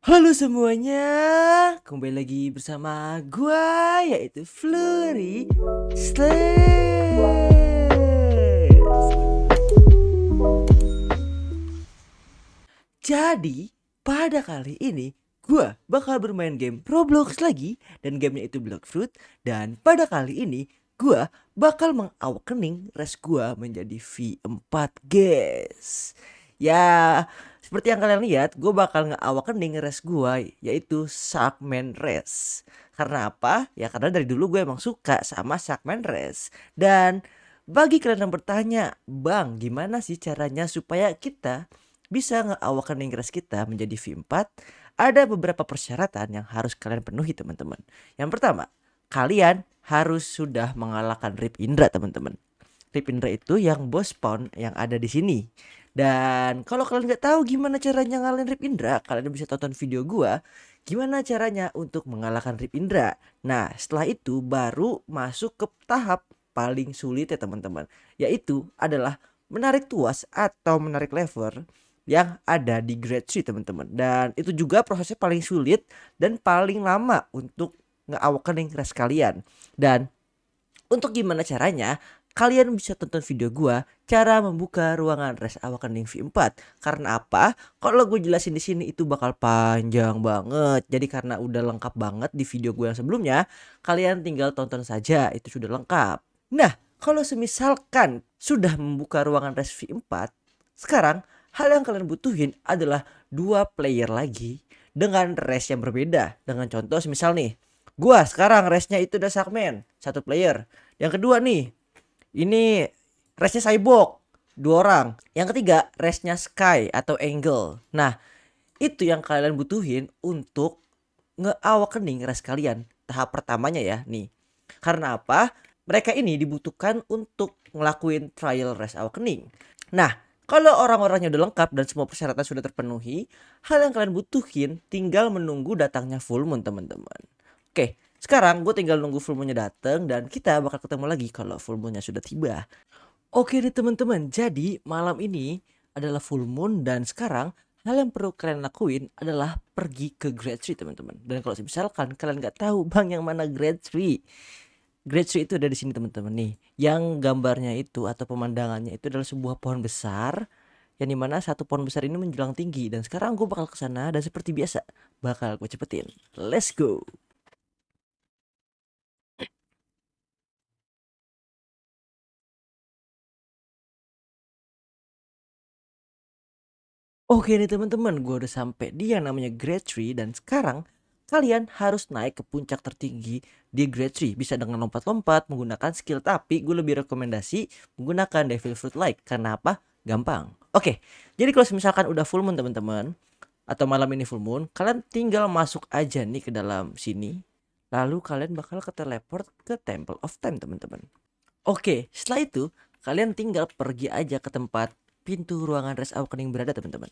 Halo semuanya, kembali lagi bersama gua yaitu Flurry Slash. Jadi pada kali ini gua bakal bermain game Roblox lagi dan gamenya itu Blockfruit dan pada kali ini gua bakal mengawakening res gua menjadi V4 guys. Ya seperti yang kalian lihat, gue bakal nge-awakening res gue yaitu Sharkman Race. Karena apa? Ya karena dari dulu gue emang suka sama Sharkman Race. Dan bagi kalian yang bertanya, Bang, gimana sih caranya supaya kita bisa nge-awakening res kita menjadi V4? Ada beberapa persyaratan yang harus kalian penuhi teman-teman. Yang pertama, kalian harus sudah mengalahkan Rip Indra teman-teman. Rip Indra itu yang bos spawn yang ada di sini. Dan kalau kalian nggak tahu gimana caranya ngalahin Rip Indra, kalian bisa tonton video gua gimana caranya untuk mengalahkan Rip Indra. Nah, setelah itu baru masuk ke tahap paling sulit ya teman-teman, yaitu adalah menarik tuas atau menarik lever yang ada di grade 3 teman-teman. Dan itu juga prosesnya paling sulit dan paling lama untuk nge-awakening res kalian. Dan untuk gimana caranya? Kalian bisa tonton video gua cara membuka ruangan res awakening V4. Karena apa? Kalau gue jelasin di sini itu bakal panjang banget. Jadi karena udah lengkap banget di video gue yang sebelumnya, kalian tinggal tonton saja itu sudah lengkap. Nah, kalau semisalkan sudah membuka ruangan res V4, sekarang hal yang kalian butuhin adalah dua player lagi dengan res yang berbeda. Dengan contoh semisal nih, gua sekarang resnya itu udah segmen satu player. Yang kedua nih, ini resnya Cyborg dua orang. Yang ketiga resnya Sky atau Angle. Nah itu yang kalian butuhin untuk nge-awakening res kalian. Tahap pertamanya ya nih. Karena apa? Mereka ini dibutuhkan untuk ngelakuin trial res awakening. Nah, kalau orang-orangnya udah lengkap dan semua persyaratan sudah terpenuhi, hal yang kalian butuhin tinggal menunggu datangnya full moon teman-teman. Oke, sekarang gue tinggal nunggu full moonnya dateng dan kita bakal ketemu lagi kalau full moonnya sudah tiba. Oke nih teman-teman, jadi malam ini adalah full moon dan sekarang hal yang perlu kalian lakuin adalah pergi ke grade 3 teman-teman. Dan kalau misalkan kalian nggak tahu bang yang mana grade 3, grade 3 itu ada di sini teman-teman nih. Yang gambarnya itu atau pemandangannya itu adalah sebuah pohon besar yang di mana satu pohon besar ini menjulang tinggi dan sekarang gue bakal ke sana dan seperti biasa bakal gue cepetin. Let's go. Oke nih teman-teman, gue udah sampai di yang namanya grade 3 dan sekarang kalian harus naik ke puncak tertinggi di grade 3 bisa dengan lompat-lompat menggunakan skill tapi gue lebih rekomendasi menggunakan devil fruit light karena apa gampang. Oke jadi kalau misalkan udah full moon teman-teman atau malam ini full moon kalian tinggal masuk aja nih ke dalam sini lalu kalian bakal ke teleport ke temple of time teman-teman. Oke setelah itu kalian tinggal pergi aja ke tempat pintu ruangan rest awakening berada teman-teman.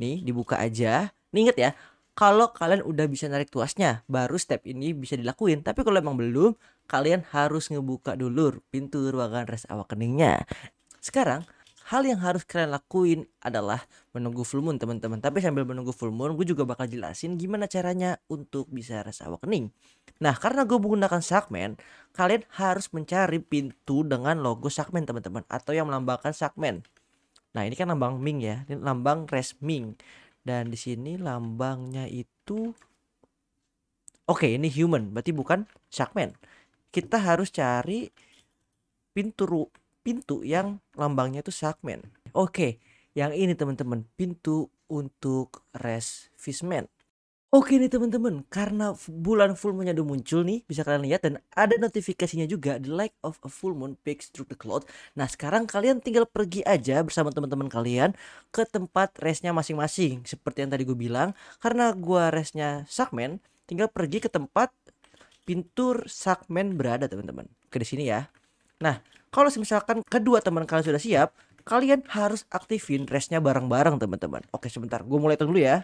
Nih dibuka aja. Nih inget ya, kalau kalian udah bisa narik tuasnya, baru step ini bisa dilakuin. Tapi kalau emang belum, kalian harus ngebuka dulu pintu ruangan rest awakeningnya. Sekarang hal yang harus kalian lakuin adalah menunggu full moon teman-teman. Tapi sambil menunggu full moon, gue juga bakal jelasin gimana caranya untuk bisa rest awakening. Nah, karena gue menggunakan Sharkman, kalian harus mencari pintu dengan logo Sharkman teman-teman atau yang melambangkan Sharkman. Nah, ini kan lambang Ming ya. Ini lambang res Ming. Dan di sini lambangnya itu Oke, ini human, berarti bukan Sharkman. Kita harus cari pintu pintu yang lambangnya itu Sharkman. Oke, yang ini teman-teman, pintu untuk res Fishman. Oke nih teman-teman, karena bulan full moon udah muncul nih, bisa kalian lihat dan ada notifikasinya juga the light of a full moon peaks through the cloud. Nah sekarang kalian tinggal pergi aja bersama teman-teman kalian ke tempat resnya masing-masing. Seperti yang tadi gue bilang, karena gua resnya Sakmen, tinggal pergi ke tempat pintu Sakmen berada teman-teman. Ke sini ya. Nah kalau misalkan kedua teman kalian sudah siap, kalian harus aktifin resnya bareng-bareng teman-teman. Oke sebentar, gue mulai dulu ya.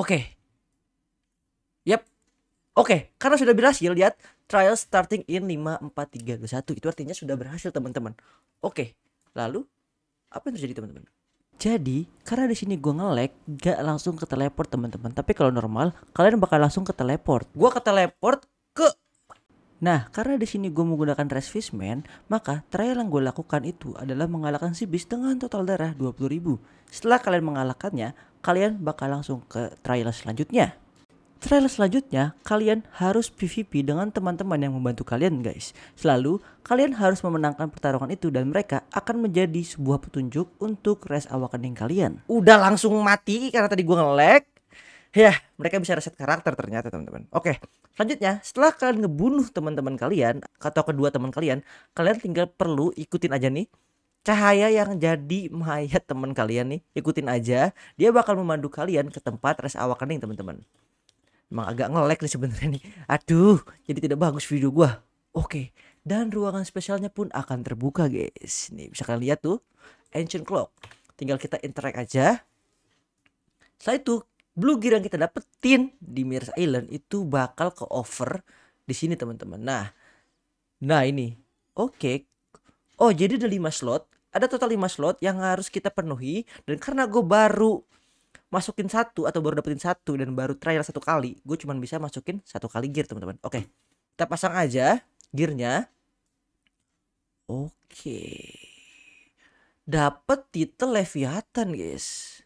Oke. Yap. Oke, karena sudah berhasil lihat trial starting in 54321 itu artinya sudah berhasil teman-teman. Oke. Lalu apa yang terjadi teman-teman? Jadi karena di sini gue nge-lag gak langsung ke teleport teman-teman. Tapi kalau normal kalian bakal langsung ke teleport. Gue ke teleport ke Nah, karena di sini gue menggunakan Rest Fishman, maka trial yang gue lakukan itu adalah mengalahkan si bis dengan total darah 20.000. Setelah kalian mengalahkannya, kalian bakal langsung ke trial selanjutnya. Trial selanjutnya, kalian harus PvP dengan teman-teman yang membantu kalian guys. Selalu, kalian harus memenangkan pertarungan itu dan mereka akan menjadi sebuah petunjuk untuk rest awakening kalian. Udah langsung mati karena tadi gue nge-lag. Ya, mereka bisa reset karakter ternyata teman-teman. Oke, selanjutnya setelah kalian ngebunuh teman-teman kalian atau kedua teman kalian, kalian tinggal perlu ikutin aja nih cahaya yang jadi mayat teman kalian nih. Ikutin aja, dia bakal memandu kalian ke tempat rest awakening teman-teman. Emang agak nge-lag nih sebenarnya nih. Aduh, jadi tidak bagus video gua. Oke, dan ruangan spesialnya pun akan terbuka guys. Nih bisa kalian lihat tuh, Ancient Clock. Tinggal kita interact aja. Setelah itu blue gear yang kita dapetin di Mirror's Island itu bakal ke over di sini teman-teman. Nah, nah ini, oke. Oh jadi ada 5 slot, ada total 5 slot yang harus kita penuhi dan karena gue baru masukin satu atau baru dapetin satu dan baru trial satu kali, gue cuma bisa masukin satu kali gear teman-teman. Oke, okay. kita pasang aja gearnya. Oke, okay. dapat titel Leviathan guys.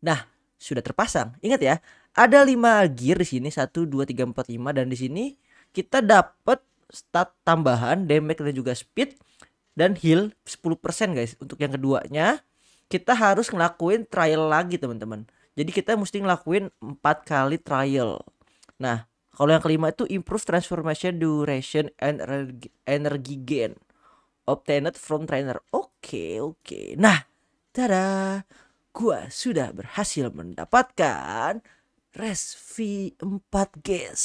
Nah, sudah terpasang. Ingat ya, ada 5 gear di sini 1 2 3 4 5 dan di sini kita dapat stat tambahan damage dan juga speed dan heal 10% guys. Untuk yang keduanya kita harus ngelakuin trial lagi teman-teman. Jadi kita mesti ngelakuin 4 kali trial. Nah, kalau yang kelima itu improve transformation duration and energy gain obtained from trainer. Oke, oke. Nah, tada gua sudah berhasil mendapatkan Res V4 Gas.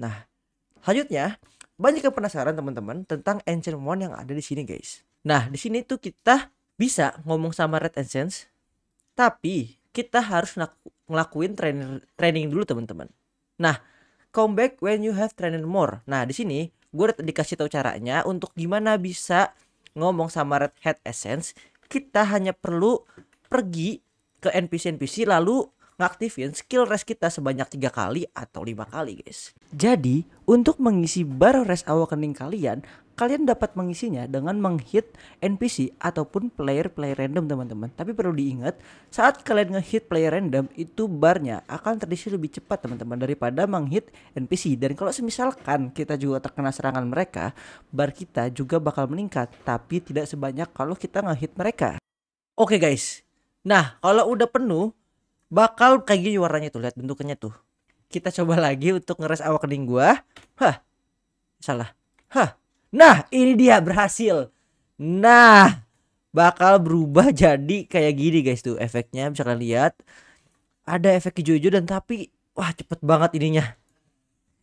Nah, selanjutnya banyak yang penasaran teman-teman tentang Ancient One yang ada di sini guys. Nah, di sini tuh kita bisa ngomong sama Red Essence, tapi kita harus ngelakuin training training dulu teman-teman. Nah, come back when you have trained more. Nah, di sini gue udah dikasih tahu caranya untuk gimana bisa ngomong sama Red Hat Essence. Kita hanya perlu pergi ke NPC-NPC lalu ngaktifin skill rest kita sebanyak tiga kali atau lima kali guys. Jadi untuk mengisi bar rest awakening kalian, kalian dapat mengisinya dengan menghit NPC ataupun player-player random teman-teman. Tapi perlu diingat saat kalian ngehit player random itu barnya akan terisi lebih cepat teman-teman daripada menghit NPC. Dan kalau semisalkan kita juga terkena serangan mereka, bar kita juga bakal meningkat tapi tidak sebanyak kalau kita ngehit mereka. Oke okay guys, Nah, kalau udah penuh bakal kayak gini warnanya tuh, lihat bentukannya tuh. Kita coba lagi untuk ngeres awak kening gua. Hah. Salah. Hah. Nah, ini dia berhasil. Nah, bakal berubah jadi kayak gini guys tuh efeknya bisa kalian lihat. Ada efek hijau-hijau dan tapi wah cepet banget ininya.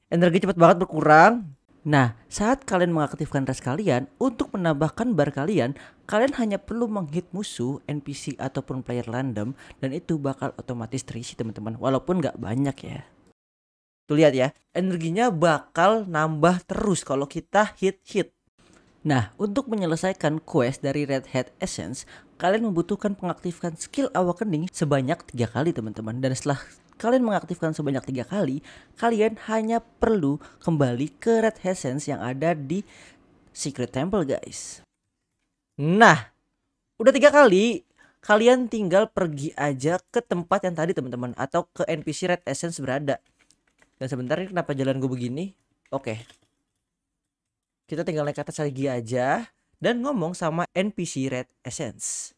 Energi cepet banget berkurang. Nah, saat kalian mengaktifkan res kalian untuk menambahkan bar kalian, kalian hanya perlu menghit musuh, NPC ataupun player random dan itu bakal otomatis terisi teman-teman, walaupun nggak banyak ya. Tuh lihat ya, energinya bakal nambah terus kalau kita hit-hit. Nah, untuk menyelesaikan quest dari Red Hat Essence, kalian membutuhkan pengaktifkan skill awakening sebanyak tiga kali teman-teman. Dan setelah kalian mengaktifkan sebanyak tiga kali, kalian hanya perlu kembali ke Red Essence yang ada di Secret Temple guys. Nah, udah tiga kali, kalian tinggal pergi aja ke tempat yang tadi teman-teman atau ke NPC Red Essence berada. Dan sebentar ini kenapa jalan gue begini? Oke. Kita tinggal naik atas lagi aja dan ngomong sama NPC Red Essence.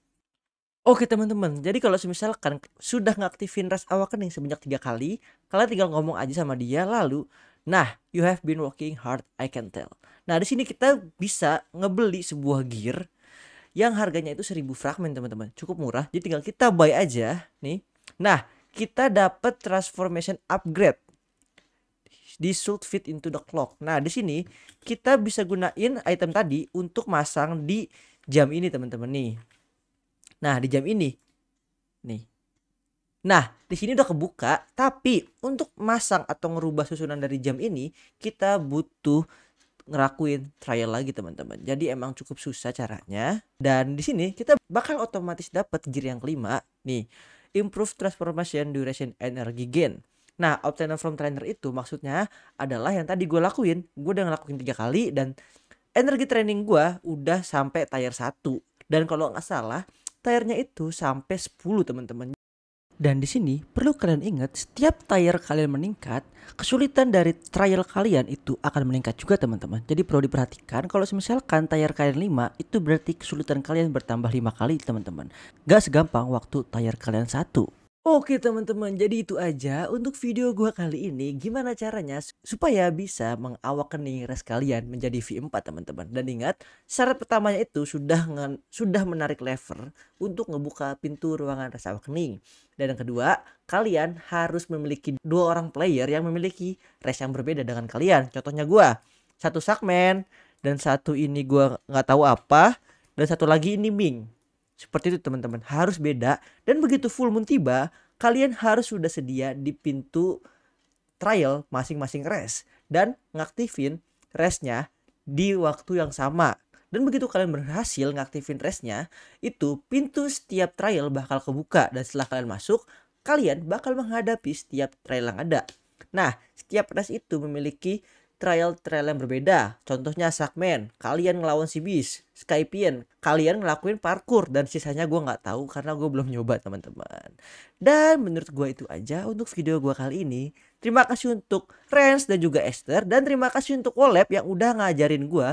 Oke teman-teman, jadi kalau misalkan sudah ngaktifin Rest Awakening sebanyak tiga kali, kalian tinggal ngomong aja sama dia lalu, nah you have been working hard, I can tell. Nah di sini kita bisa ngebeli sebuah gear yang harganya itu 1000 fragment teman-teman, cukup murah. Jadi tinggal kita buy aja nih. Nah kita dapat transformation upgrade di should fit into the clock. Nah di sini kita bisa gunain item tadi untuk masang di jam ini teman-teman nih. Nah, di jam ini nih. Nah, di sini udah kebuka, tapi untuk masang atau ngerubah susunan dari jam ini kita butuh ngelakuin trial lagi teman-teman. Jadi emang cukup susah caranya. Dan di sini kita bakal otomatis dapat gear yang kelima nih, improve transformation duration energy gain. Nah, obtain from trainer itu maksudnya adalah yang tadi gue lakuin. Gue udah ngelakuin tiga kali dan energi training gue udah sampai tier 1. Dan kalau nggak salah, tiernya itu sampai 10 teman-teman. Dan di sini perlu kalian ingat setiap tier kalian meningkat, kesulitan dari trial kalian itu akan meningkat juga teman-teman. Jadi perlu diperhatikan kalau misalkan tier kalian 5 itu berarti kesulitan kalian bertambah 5 kali teman-teman. Gak segampang waktu tier kalian satu. Oke teman-teman, jadi itu aja untuk video gua kali ini. Gimana caranya supaya bisa mengawakening res kalian menjadi V4 teman-teman. Dan ingat, syarat pertamanya itu sudah sudah menarik lever untuk ngebuka pintu ruangan res awakening. Dan yang kedua, kalian harus memiliki dua orang player yang memiliki res yang berbeda dengan kalian. Contohnya gua, satu Sakmen dan satu ini gua nggak tahu apa dan satu lagi ini Ming seperti itu teman-teman, harus beda dan begitu full moon tiba, kalian harus sudah sedia di pintu trial masing-masing res dan ngaktifin resnya di waktu yang sama. Dan begitu kalian berhasil ngaktifin resnya, itu pintu setiap trial bakal kebuka dan setelah kalian masuk, kalian bakal menghadapi setiap trial yang ada. Nah, setiap res itu memiliki trial-trial yang berbeda. Contohnya Sakmen, kalian ngelawan si Bis. Skypian, kalian ngelakuin parkour. Dan sisanya gue nggak tahu karena gue belum nyoba teman-teman. Dan menurut gue itu aja untuk video gue kali ini. Terima kasih untuk Rens dan juga Esther. Dan terima kasih untuk Wolab yang udah ngajarin gue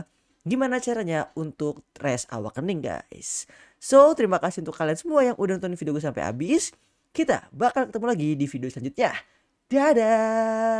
gimana caranya untuk res awakening guys. So, terima kasih untuk kalian semua yang udah nonton video gue sampai habis. Kita bakal ketemu lagi di video selanjutnya. Dadah!